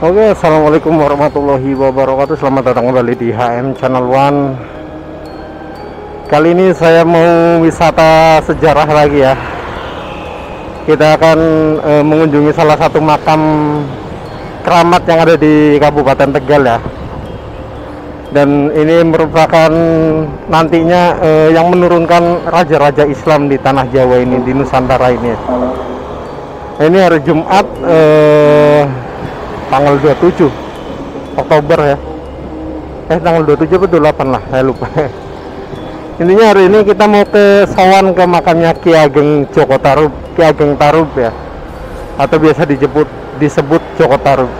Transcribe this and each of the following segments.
Oke, assalamualaikum warahmatullahi wabarakatuh. Selamat datang kembali di HM Channel One. Kali ini saya mau wisata sejarah lagi ya. Kita akan e, mengunjungi salah satu makam keramat yang ada di Kabupaten Tegal ya. Dan ini merupakan nantinya e, yang menurunkan raja-raja Islam di tanah Jawa ini di Nusantara ini. Ini hari Jumat. E, tanggal 27 Oktober ya. Eh tanggal 27 betul 8 lah saya lupa. Intinya hari ini kita mau ke Sawan ke makamnya Ki Ageng Joko Tarub Ki Ageng Tarub ya. Atau biasa disebut disebut Joko Tarub.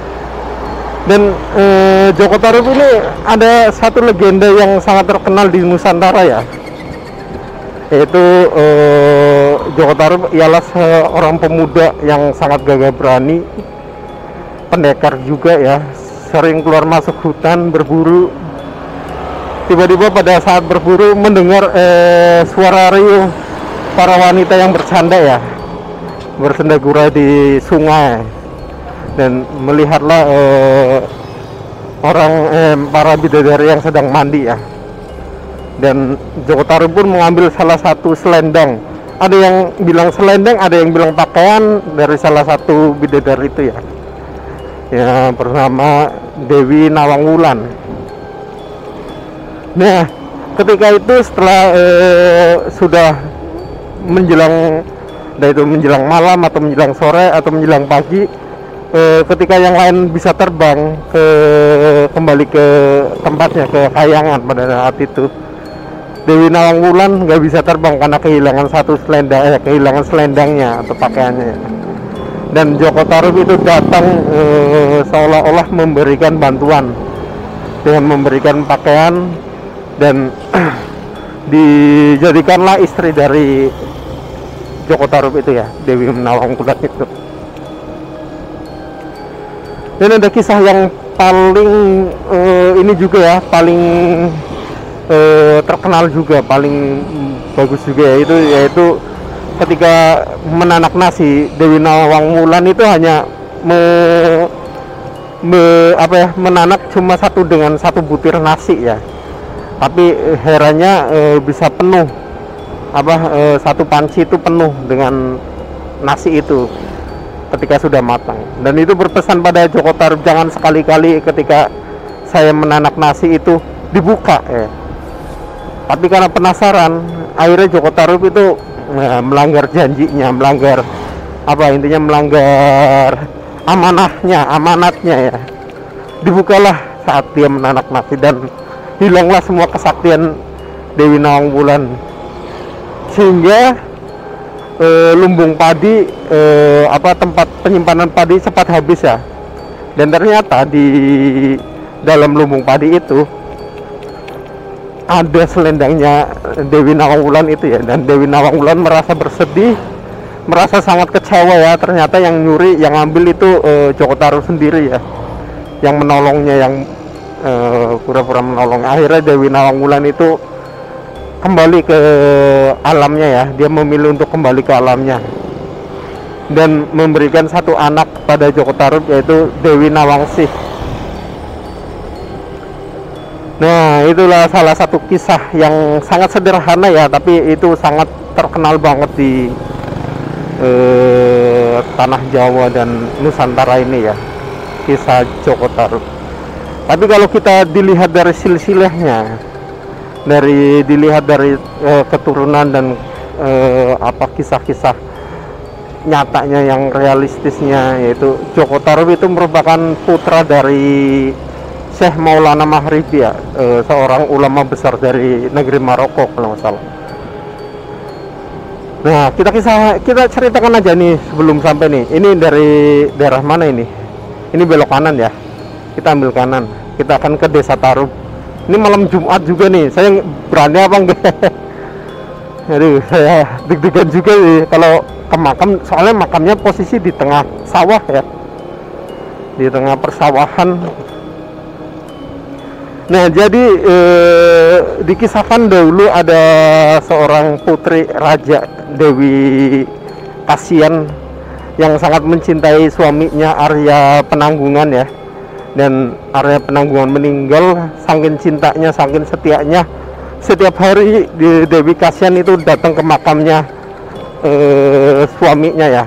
Dan eh, Joko Tarub ini ada satu legenda yang sangat terkenal di Nusantara ya. Yaitu eh, Joko Tarub ialah seorang pemuda yang sangat gagah berani pendekar juga ya. Sering keluar masuk hutan berburu. Tiba-tiba pada saat berburu mendengar eh, suara riuh para wanita yang bercanda ya. Bersenda gurau di sungai. Dan melihatlah eh, orang eh, para bidadari yang sedang mandi ya. Dan Joko Tarub pun mengambil salah satu selendang. Ada yang bilang selendang ada yang bilang pakaian dari salah satu bidadari itu ya ya bernama Dewi Nawang Wulan. Nah, ketika itu setelah eh, sudah menjelang itu menjelang malam atau menjelang sore atau menjelang pagi eh, ketika yang lain bisa terbang ke kembali ke tempatnya ke kayangan pada saat itu Dewi Nawang Wulan nggak bisa terbang karena kehilangan satu selendang eh, kehilangan selendangnya atau pakaiannya dan Joko Tarub itu datang e, seolah-olah memberikan bantuan. Dengan memberikan pakaian dan dijadikanlah istri dari Joko Tarub itu ya Dewi Menawang Kudat itu. Dan ada kisah yang paling e, ini juga ya paling e, terkenal juga paling bagus juga ya itu yaitu ketika menanak nasi Dewi Nawang Wulan itu hanya me, me, apa ya menanak cuma satu dengan satu butir nasi ya. Tapi herannya e, bisa penuh. Apa e, satu panci itu penuh dengan nasi itu ketika sudah matang. Dan itu berpesan pada Joko Tarub jangan sekali-kali ketika saya menanak nasi itu dibuka ya. Tapi karena penasaran akhirnya Joko Tarub itu ya, melanggar janjinya melanggar apa intinya melanggar amanahnya amanatnya ya. Dibukalah saat dia menanak nasi dan hilanglah semua kesaktian Dewi Nawang Bulan. Sehingga e, lumbung padi e, apa tempat penyimpanan padi cepat habis ya. Dan ternyata di dalam lumbung padi itu ada selendangnya Dewi Nawang itu ya. Dan Dewi Nawang merasa bersedih merasa sangat kecewa ya. Ternyata yang nyuri yang ambil itu uh, Joko Tarub sendiri ya. Yang menolongnya yang eh, pura-pura menolong. Akhirnya Dewi Nawang itu kembali ke alamnya ya. Dia memilih untuk kembali ke alamnya. Dan memberikan satu anak pada Joko Tarub yaitu Dewi Nawangsih Nah, itulah salah satu kisah yang sangat sederhana ya, tapi itu sangat terkenal banget di eh, tanah Jawa dan Nusantara ini ya. Kisah Joko Tarub. Tapi kalau kita dilihat dari silsilahnya, dari dilihat dari eh, keturunan dan eh, apa kisah-kisah nyatanya yang realistisnya yaitu Joko Tarub itu merupakan putra dari Syekh Maulana Mahribi ya, e, seorang ulama besar dari negeri Maroko kalau nggak salah. Nah, kita kisah kita ceritakan aja nih sebelum sampai nih. Ini dari daerah mana ini? Ini belok kanan ya. Kita ambil kanan. Kita akan ke Desa Tarub. Ini malam Jumat juga nih. Saya berani apa enggak? Aduh, saya deg-degan juga nih kalau ke makam. Soalnya makamnya posisi di tengah sawah ya. Di tengah persawahan Nah, jadi eh, dikisahkan dulu ada seorang putri raja Dewi Kasian yang sangat mencintai suaminya Arya Penanggungan ya. dan area penanggungan meninggal saking cintanya saking setianya setiap hari di Dewi Kasian itu datang ke makamnya eh, suaminya ya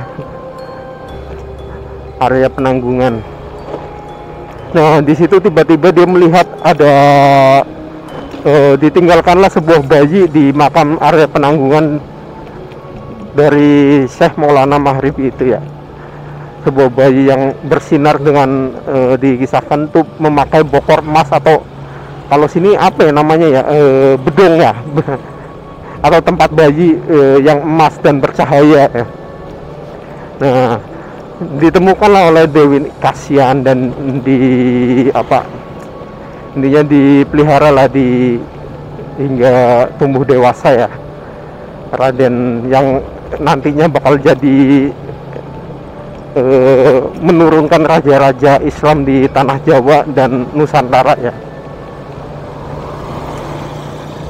area penanggungan nah di situ tiba-tiba dia melihat ada eh, ditinggalkanlah sebuah bayi di makam area penanggungan dari Syekh Maulana Mahrib itu ya sebuah bayi yang bersinar dengan eh, dikisahkan tuh memakai bokor emas atau kalau sini apa ya namanya ya eh, bedong ya atau tempat bayi eh, yang emas dan bercahaya ya. Nah, ditemukanlah oleh Dewi Kasian dan di apa intinya dipelihara lah di hingga tumbuh dewasa ya. Raden yang nantinya bakal jadi eh, menurunkan raja-raja Islam di tanah Jawa dan Nusantara ya.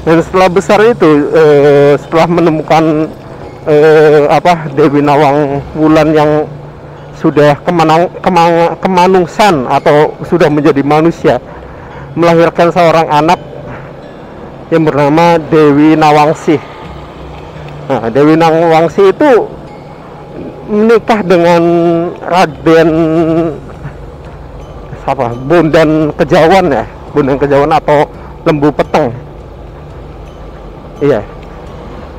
Dan setelah besar itu eh, setelah menemukan eh, apa Dewi Nawang Wulan yang sudah kemanang, kemang, kemanungsan atau sudah menjadi manusia melahirkan seorang anak yang bernama Dewi Nawangsi. Nah, Dewi Nawangsi itu menikah dengan Raden apa Bondan Kejawan ya, Bondan Kejawan atau Lembu Peteng. Iya,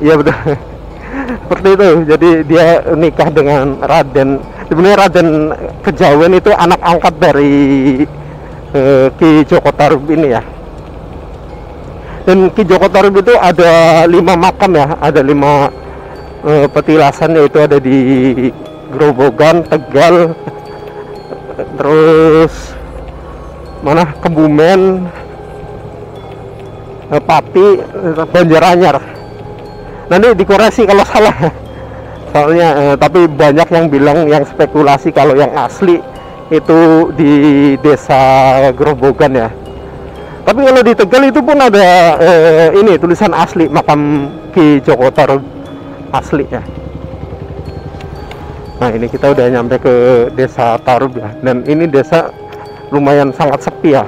iya betul. Seperti itu. Jadi dia nikah dengan Raden. Sebenarnya Raden Kejawen itu anak angkat dari eh, Ki Joko Tarub ini ya. Dan Ki Joko Tarub itu ada lima makam ya, ada lima eh, petilasan yaitu ada di Grobogan, Tegal, terus mana Kebumen, eh, Pati, Banjaranyar. Nanti dikoreksi kalau salah. Soalnya eh, tapi banyak yang bilang yang spekulasi kalau yang asli itu di desa Grobogan ya. Tapi kalau di Tegal itu pun ada eh, ini tulisan asli makam Ki Joko Tarub asli ya. Nah ini kita udah nyampe ke desa Tarub ya. Dan ini desa lumayan sangat sepi ya.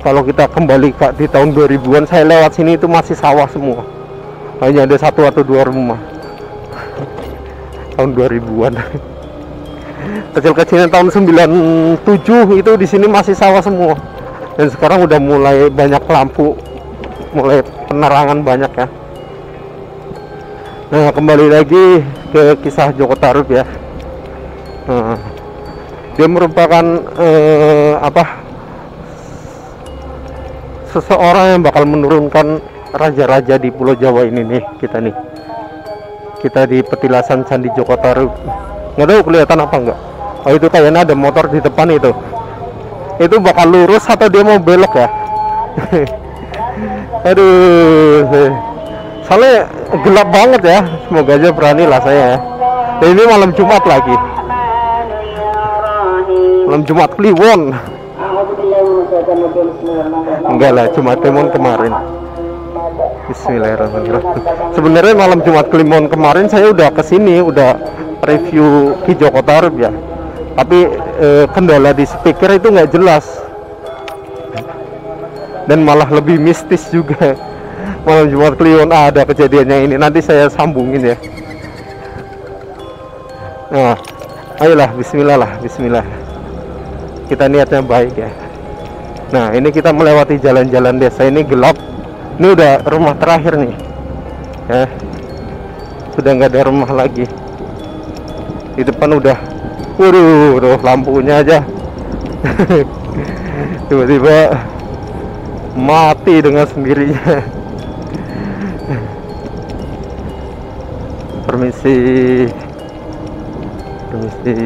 Kalau kita kembali ke di tahun 2000-an saya lewat sini itu masih sawah semua. Hanya ada satu atau dua rumah. tahun 2000-an. Kecil-kecilnya tahun 97 itu di sini masih sawah semua. Dan sekarang udah mulai banyak lampu, mulai penerangan banyak ya. Nah, kembali lagi ke kisah Joko Tarub ya. Nah, dia merupakan eh, apa? Seseorang yang bakal menurunkan raja-raja di Pulau Jawa ini nih kita nih. Kita di petilasan Candi Joko Tarub. Nggak tahu kelihatan apa enggak? Oh itu kayaknya ada motor di depan itu. Itu bakal lurus atau dia mau belok ya? Aduh. Soalnya gelap banget ya. Semoga aja berani lah saya ya. Ini malam Jumat lagi. Malam Jumat Kliwon. Enggak lah, Jumat Kliwon kemarin. Bismillahirrahmanirrahim. Sebenarnya malam Jumat Kliwon kemarin saya udah ke sini, udah review Joko Tarub ya. Tapi eh, kendala di speaker itu nggak jelas. Dan malah lebih mistis juga. Malam Jumat Kliwon ah, ada kejadiannya ini. Nanti saya sambungin ya. Nah ayolah Bismillah lah Bismillah. Kita niatnya baik ya. Nah ini kita melewati jalan-jalan desa ini gelap. Ini udah rumah terakhir nih. Ya. Sudah nggak ada rumah lagi di depan udah waduh tuh lampunya aja. Tiba-tiba mati dengan sendirinya. Permisi. Permisi.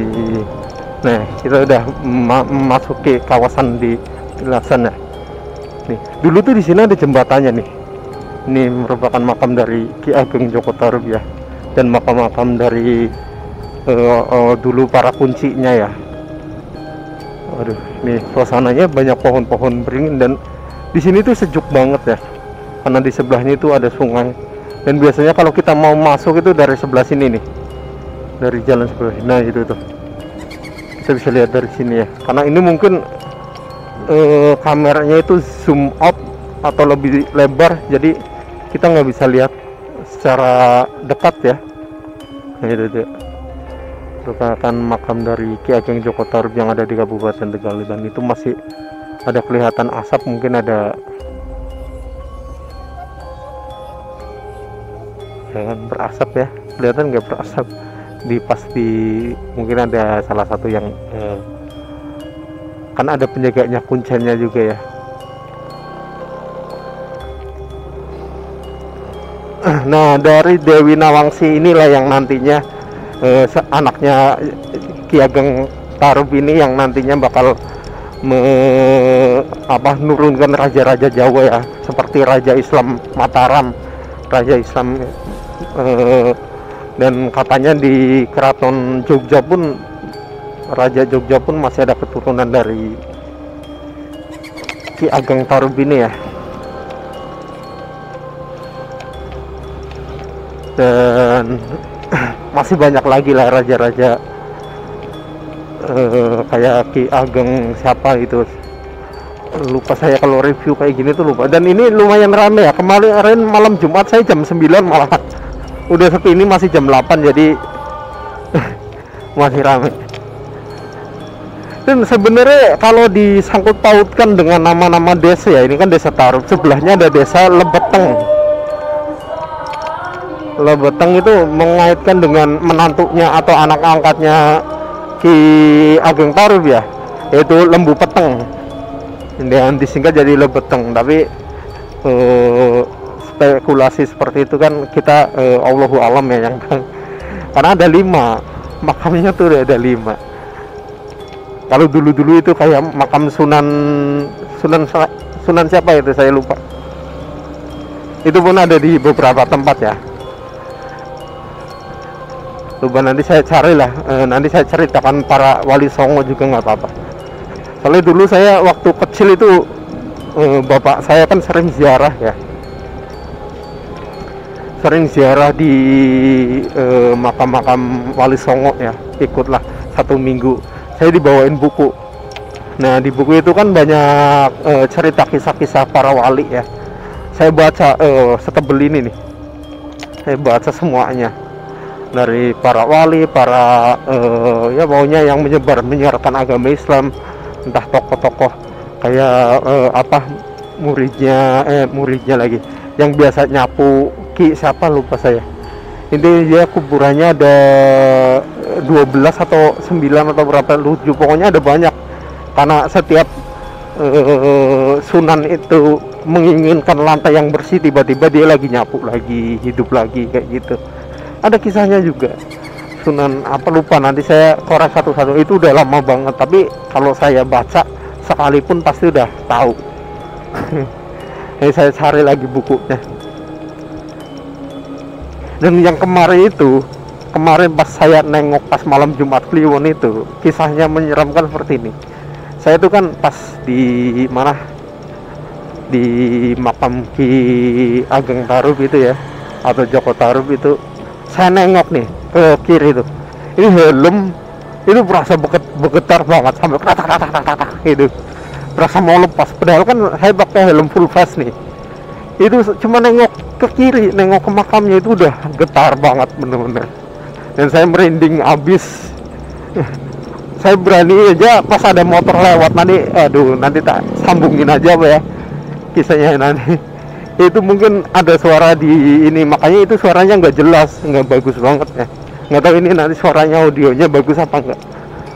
Nah kita udah memasuki kawasan di Ilasan ya. Nih dulu tuh di sini ada jembatannya nih. Ini merupakan makam dari Ki Ageng Joko Tarub ya dan makam-makam dari uh, uh, dulu para kuncinya ya Waduh, nih suasananya banyak pohon-pohon beringin dan di sini tuh sejuk banget ya. Karena di sebelahnya itu ada sungai. Dan biasanya kalau kita mau masuk itu dari sebelah sini nih. Dari jalan sebelah. Nah, itu tuh. Kita bisa lihat dari sini ya. Karena ini mungkin eh, kameranya itu zoom out atau lebih lebar jadi kita nggak bisa lihat secara dekat ya nah, itu tuh merupakan makam dari Ki Ageng Joko Tarub yang ada di Kabupaten Tegal. Dan itu masih ada kelihatan asap mungkin ada jangan berasap ya. Kelihatan nggak berasap? Di pasti mungkin ada salah satu yang eh, kan ada penjaganya kuncinya juga ya. Nah dari Dewi Nawangsi inilah yang nantinya eh, anaknya Ki Ageng Tarub ini yang nantinya bakal me, apa nurunkan raja-raja Jawa ya. Seperti Raja Islam Mataram Raja Islam eh, dan katanya di Keraton Jogja pun Raja Jogja pun masih ada keturunan dari Ki Ageng Tarub ini ya. Dan masih banyak lagi lah raja-raja uh, kayak Ki Ageng siapa gitu. Lupa saya kalau review kayak gini tuh lupa. Dan ini lumayan rame ya. Kemarin malam Jumat saya jam 9 malah. Udah sepi ini masih jam 8 jadi masih rame. Dan sebenarnya kalau disangkut pautkan dengan nama-nama desa ya ini kan desa Tarup sebelahnya ada desa Lebeteng Lebeteng itu mengaitkan dengan menantunya atau anak angkatnya Ki Ageng Tarub ya yaitu Lembu Peteng. Dan disingkat jadi Lebeteng tapi uh, spekulasi seperti itu kan kita uh, Allahu alam ya yang karena ada lima makamnya tuh ada lima. Kalau dulu-dulu itu kayak makam Sunan Sunan Sunan siapa itu? Saya lupa. Itu pun ada di beberapa tempat ya coba nanti saya carilah e, nanti saya ceritakan para wali songo juga nggak apa-apa. Soalnya dulu saya waktu kecil itu e, bapak saya kan sering ziarah ya. Sering ziarah di eh, makam-makam wali songo ya ikutlah satu minggu. Saya dibawain buku. Nah di buku itu kan banyak e, cerita kisah-kisah para wali ya. Saya baca e, setebel ini nih. Saya baca semuanya dari para wali, para uh, ya maunya yang menyebar menyiarkan agama Islam, entah tokoh-tokoh kayak uh, apa muridnya eh muridnya lagi yang biasa nyapu ki siapa lupa saya. Ini dia kuburannya ada 12 atau 9 atau berapa lucu. Pokoknya ada banyak. Karena setiap uh, sunan itu menginginkan lantai yang bersih tiba-tiba dia lagi nyapu lagi hidup lagi kayak gitu ada kisahnya juga. Sunan apa lupa. Nanti saya korek satu-satu. Itu udah lama banget. Tapi kalau saya baca sekalipun pasti udah tahu. Ini saya cari lagi bukunya. Dan yang kemarin itu kemarin pas saya nengok pas malam Jumat Kliwon itu kisahnya menyeramkan seperti ini. Saya itu kan pas di mana? Di makam Ki Ageng Tarub itu ya atau Joko Tarub itu saya nengok nih ke kiri itu ini helm itu berasa beget, begetar banget sampai kata kata kata kata gitu. Berasa mau lepas padahal kan saya pakai helm full face nih. Itu cuma nengok ke kiri nengok ke makamnya itu udah getar banget bener-bener. Dan saya merinding abis. Saya berani aja pas ada motor lewat nanti aduh nanti tak sambungin aja apa ya kisahnya nanti itu mungkin ada suara di ini makanya itu suaranya nggak jelas nggak bagus banget ya nggak tahu ini nanti suaranya audionya bagus apa enggak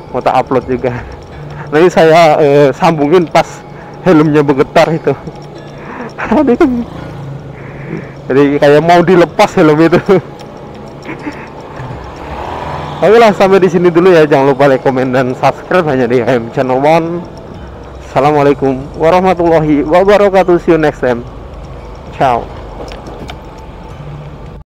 mau tak upload juga nanti saya eh, sambungin pas helmnya bergetar itu jadi kayak mau dilepas helm itu Oke lah sampai di sini dulu ya jangan lupa like, komen dan subscribe hanya di HM Channel One. Assalamualaikum warahmatullahi wabarakatuh. See you next time. Ciao.